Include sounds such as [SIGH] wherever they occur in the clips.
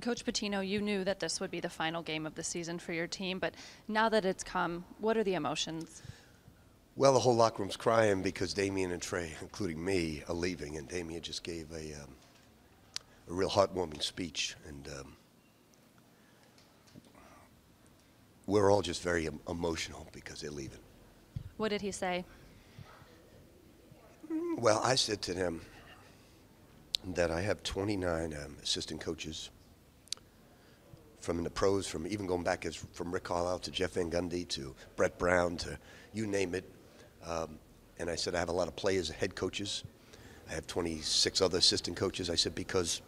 Coach Pitino, you knew that this would be the final game of the season for your team, but now that it's come, what are the emotions? Well, the whole locker room's crying because Damion and Trey, including me, are leaving, and Damion just gave a, um, a real heartwarming speech, and um, we're all just very em- emotional because they're leaving. What did he say? Well, I said to them that I have 29 um, assistant coaches from the pros, from even going back as from Rick Carlisle to Jeff Van Gundy to Brett Brown to you name it. Um, and I said I have a lot of players, head coaches. I have 26 other assistant coaches. I said because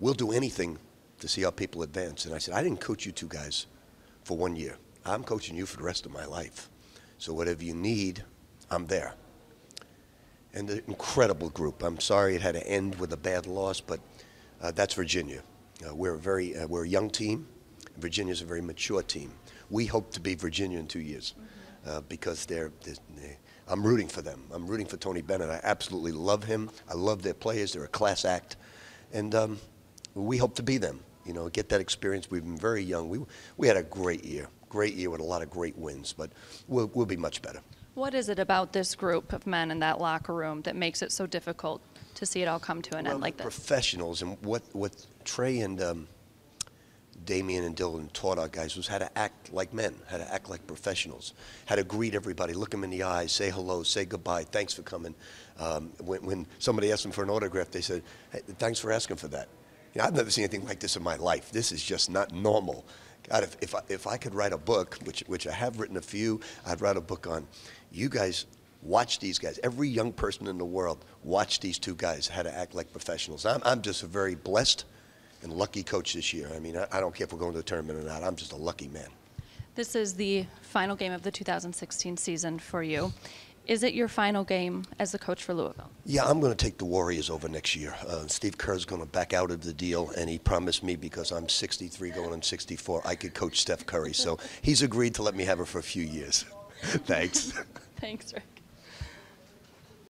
we'll do anything to see our people advance. And I said I didn't coach you two guys for one year. I'm coaching you for the rest of my life. So whatever you need, I'm there and the incredible group. I'm sorry it had to end with a bad loss, but uh, that's Virginia. Uh, we're a very uh, we're a young team. Virginia's a very mature team. We hope to be Virginia in two years uh, because they're, they're, they I'm rooting for them. I'm rooting for Tony Bennett. I absolutely love him. I love their players. They're a class act, and um, we hope to be them. You know, get that experience. We've been very young. We we had a great year, great year with a lot of great wins, but we'll we'll be much better. What is it about this group of men in that locker room that makes it so difficult to see it all come to an well, end like this? Professionals, and what what Trey and um, Damion and Dylan taught our guys was how to act like men, how to act like professionals, how to greet everybody, look them in the eyes, say hello, say goodbye, thanks for coming. Um, when, when somebody asked them for an autograph, they said, hey, "Thanks for asking for that." You know, I've never seen anything like this in my life. This is just not normal. God, if, if, I, if I could write a book, which, which I have written a few, I'd write a book on you guys watch these guys. Every young person in the world watch these two guys how to act like professionals. I'm, I'm just a very blessed and lucky coach this year. I mean, I, I don't care if we're going to the tournament or not. I'm just a lucky man. This is the final game of the 2016 season for you. Is it your final game as the coach for Louisville? Yeah, I'm going to take the Warriors over next year. Uh, Steve Kerr's going to back out of the deal, and he promised me because I'm 63 going on 64, I could coach Steph Curry. So he's agreed to let me have her for a few years. [LAUGHS] Thanks. [LAUGHS] Thanks, Rick.